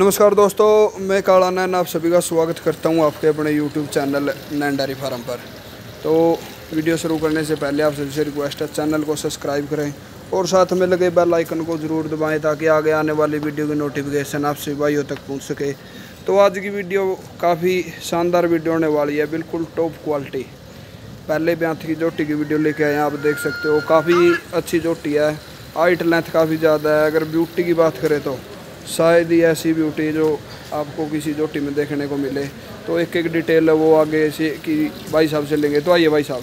नमस्कार दोस्तों, मैं काला नैन, आप सभी का स्वागत करता हूँ आपके अपने YouTube channel Nain dairy farm पर। तो वीडियो शुरू करने से पहले आप सभी से रिक्वेस्ट है, चैनल को सब्सक्राइब करें और साथ में लगे बेल आइकन को ज़रूर दबाएँ ताकि आगे आने वाली वीडियो की नोटिफिकेशन आप सभी भाइयों तक पहुँच सके। तो आज की वीडियो काफ़ी शानदार वीडियो होने वाली है, बिल्कुल टॉप क्वालिटी पहले ब्यांत की जोटी की वीडियो लेके आए आप देख सकते हो, काफ़ी अच्छी जोटी है हाइट लेंथ काफ़ी ज़्यादा है। अगर ब्यूटी की बात करें तो शायद ही ऐसी ब्यूटी जो आपको किसी जोटी में देखने को मिले। तो एक एक डिटेल है, वो आगे से कि भाई साहब से लेंगे। तो आइए भाई साहब।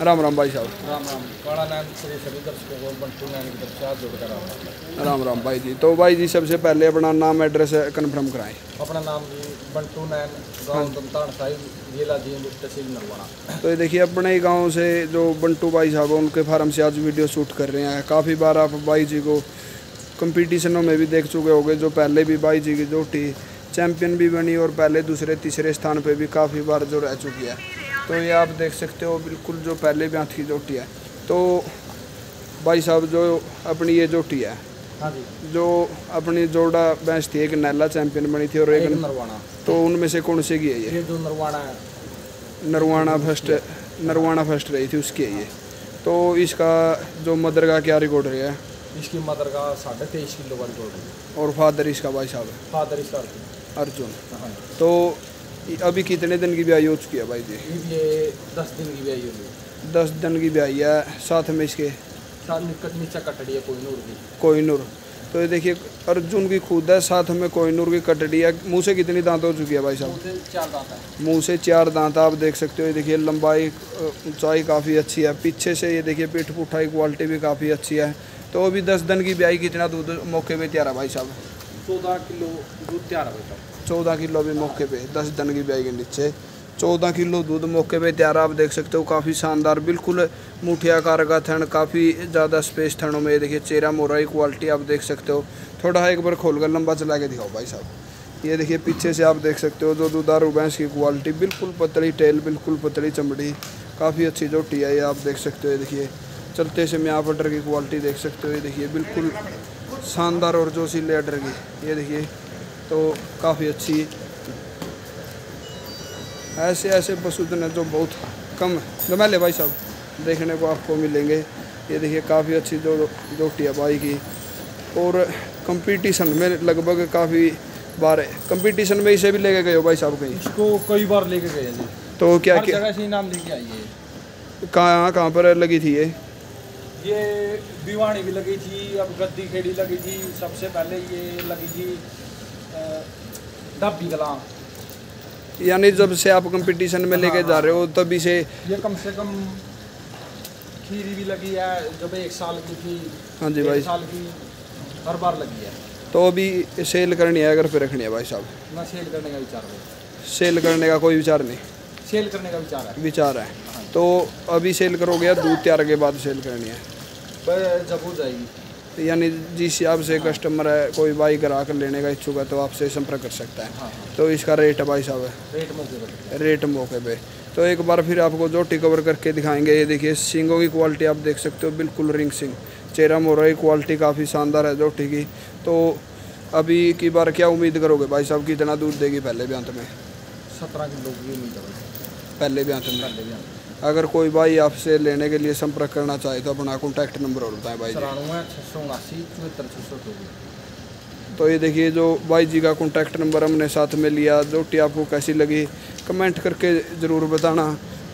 राम राम भाई साहब। राम राम। काला नाम श्री सभी दर्शकों को बंटू नाम की तरफ़ से हाथ जोड़कर राम राम। राम भाई जी। तो भाई जी सबसे पहले अपना नाम एड्रेस कन्फर्म कराएँ। अपना नाम जी बंटू नैन गाँव दमतान साहिब जिला जी तहसील नरवाड़ा तो ये देखिए अपने ही गाँव से जो बंटू भाई साहब हैं उनके फार्म से आज वीडियो शूट कर रहे हैं। काफ़ी बार आप भाई जी को कंपटीशनों में भी देख चुके होंगे जो पहले भी भाई जी की जोटी चैंपियन भी बनी और पहले दूसरे तीसरे स्थान पे भी काफ़ी बार जो रह चुकी है। तो ये आप देख सकते हो बिल्कुल जो पहले ब्यांत की जोटी है। तो भाई साहब जो अपनी ये जोटी है हाँ जो। अपनी जोड़ा भैंस थी एक नैला चैंपियन बनी थी और एक तो उनमें से कौन से की है ये? ये जो नरवाड़ा नरवाना फ़र्स्ट नरवाना फ़र्स्ट रही थी उसकी है ये। तो इसका जो मदर का क्या रिकॉर्ड रहा है? इसकी मदर का साढ़े तेईस किलो का रिकॉर्ड है। और फादर इसका भाई साहब है? फादर इसका अर्जुन। अर्जुन। हाँ। तो अभी कितने दिन की ब्याई हो चुकी है भाई जी? ये दस दिन की होगी। दस दिन की ब्याई है साथ में इसके? साथ निकट नीचे कटड़ी है कोई नूर की। कोहिनूर। तो ये देखिए अर्जुन की खुद है साथ में कोहिनूर की कटड़ी है। मुँह से कितनी दांत हो चुकी है भाई साहब? उसे चार दांत है। मुँह से चार दांत आप देख सकते हो। ये देखिए लंबाई ऊंचाई काफ़ी अच्छी है। पीछे से ये देखिए पीठ पुठाई क्वालिटी भी काफ़ी अच्छी है। तो अभी दस दिन की ब्याई कितना दूध मौके पे तैयार है भाई साहब? चौदह किलो दूध तैयार है बेटा चौदह किलो भी मौके पे, दस दिन की ब्याई के नीचे। चौदह किलो दूध मौके पे तैयार, आप देख सकते हो, काफ़ी शानदार, बिल्कुल मुठिया कार का थन, काफ़ी ज़्यादा स्पेस थनों में देखिए, चेहरा मोरा की क्वालिटी आप देख सकते हो। थोड़ा एक बार खोल कर लंबा चला के दिखाओ भाई साहब। ये देखिए, पीछे से आप देख सकते हो, जो दुधारू भैंस की क्वालिटी बिल्कुल पतली टेल बिल्कुल पतली चमड़ी, काफ़ी अच्छी जोटी है ये, आप देख सकते हो। देखिए, चलते से मैं आप अडर की क्वालिटी देख सकते हो। ये देखिए, बिल्कुल शानदार और जोशीले अडर की। ये देखिए तो काफ़ी अच्छी ऐसे ऐसे पशुधन है जो बहुत कम गमैले भाई साहब देखने को आपको मिलेंगे। ये देखिए काफ़ी अच्छी जो जोटी है भाई की। और कंपटीशन में लगभग काफ़ी बार कंपटीशन में इसे भी लेके गए हो भाई साहब कहीं? इसको कई बार लेके गए हैं जी। तो क्या क्या जगह से इनाम लेके आई है। कहाँ कहाँ पर लगी थी ये? ये दीवानी भी लगी थी अब गद्दी खेड़ी लगी थी सबसे पहले ये लगी थी डब्बी कलां यानी जब से आप कंपटीशन में लेके जा रहे हो तभी से ये कम से कम खीरी भी लगी है जब एक साल की थी हाँ जी भाई। साल की हर बार लगी है। तो अभी सेल करनी है अगर फिर रखनी है भाई साहब? ना सेल करने का विचार है। सेल करने का कोई विचार नहीं। सेल करने का विचार है। विचार है। तो अभी सेल करोगे या दूध तैयार के बाद सेल करनी है? जब हो जाएगी। यानी जिस हिसाब से कस्टमर है कोई बाइक ग्राहक लेने का इच्छुक है तो आपसे संपर्क कर सकता है। हाँ हाँ। तो इसका रेट है भाई साहब। है रेट मौके पर रेट मौके पे। तो एक बार फिर आपको जो कवर करके दिखाएँगे ये देखिए सिंगों की क्वालिटी आप देख सकते हो बिल्कुल रिंग सिंग चेहरा मोरा की क्वालिटी काफ़ी शानदार है जोटी की। तो अभी की बार क्या उम्मीद करोगे भाई साहब कितना दूध देगी पहले ब्यांत में? सत्रह किलो की उम्मीद है पहले ब्यांत में। पहले भी अगर कोई भाई आपसे लेने के लिए संपर्क करना चाहे तो अपना कॉन्टैक्ट नंबर और बताएँ भाई जी। छः सौ उनासी चौहत्तर छः सौ चौबीस तो ये देखिए जो भाई जी का कॉन्टैक्ट नंबर हमने साथ में लिया रोटी आपको कैसी लगी कमेंट करके ज़रूर बताना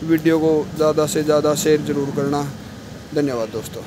वीडियो को ज़्यादा से ज़्यादा शेयर ज़रूर करना। धन्यवाद दोस्तों।